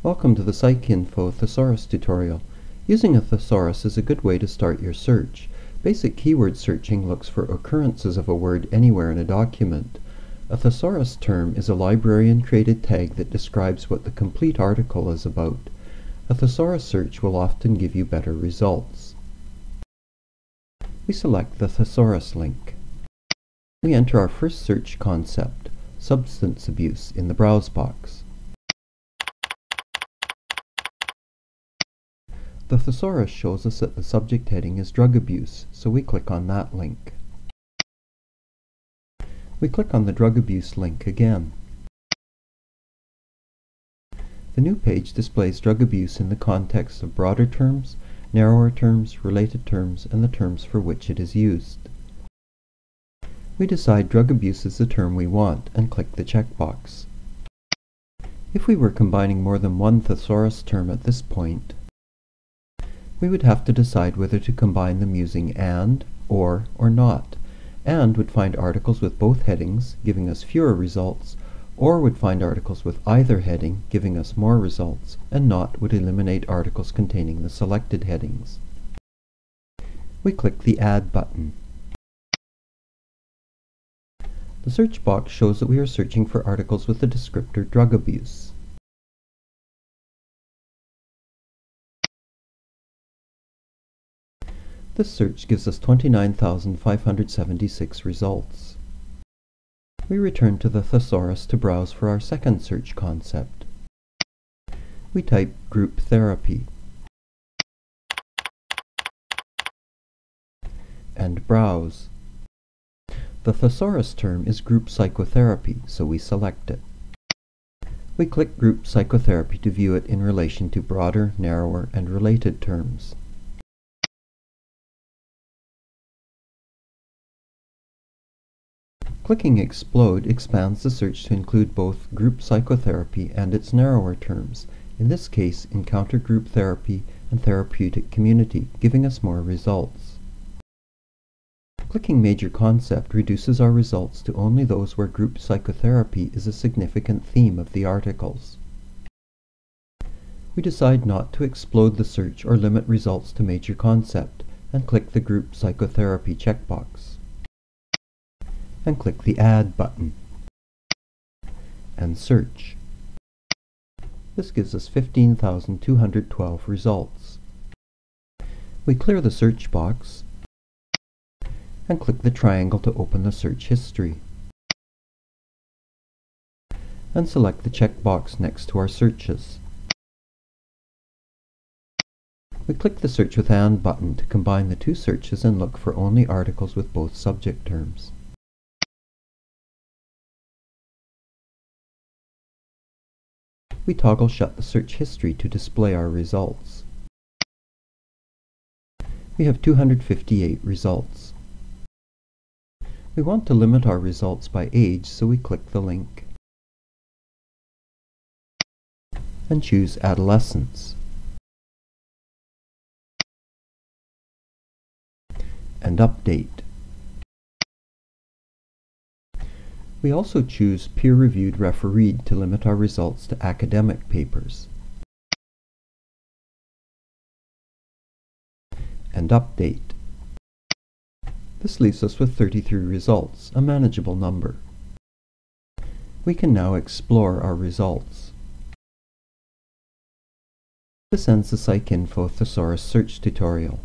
Welcome to the PsycInfo Thesaurus tutorial. Using a thesaurus is a good way to start your search. Basic keyword searching looks for occurrences of a word anywhere in a document. A thesaurus term is a librarian-created tag that describes what the complete article is about. A thesaurus search will often give you better results. We select the thesaurus link. We enter our first search concept, substance abuse, in the browse box. The thesaurus shows us that the subject heading is drug abuse, so we click on that link. We click on the drug abuse link again. The new page displays drug abuse in the context of broader terms, narrower terms, related terms, and the terms for which it is used. We decide drug abuse is the term we want and click the checkbox. If we were combining more than one thesaurus term at this point, we would have to decide whether to combine them using AND, OR, or NOT. AND would find articles with both headings, giving us fewer results, OR would find articles with either heading, giving us more results, and NOT would eliminate articles containing the selected headings. We click the Add button. The search box shows that we are searching for articles with the descriptor drug abuse. This search gives us 29,576 results. We return to the thesaurus to browse for our second search concept. We type group therapy and browse. The thesaurus term is group psychotherapy, so we select it. We click group psychotherapy to view it in relation to broader, narrower, and related terms. Clicking Explode expands the search to include both group psychotherapy and its narrower terms, in this case encounter group therapy and therapeutic community, giving us more results. Clicking Major Concept reduces our results to only those where group psychotherapy is a significant theme of the articles. We decide not to explode the search or limit results to Major Concept and click the Group Psychotherapy checkbox and click the Add button and search. This gives us 15,212 results. We clear the search box and click the triangle to open the search history and select the checkbox next to our searches. We click the Search with AND button to combine the two searches and look for only articles with both subject terms. We toggle shut the search history to display our results. We have 258 results. We want to limit our results by age, so we click the link and choose Adolescents. and update. We also choose peer-reviewed refereed to limit our results to academic papers. And update. This leaves us with 33 results, a manageable number. We can now explore our results. This ends the PsycInfo Thesaurus search tutorial.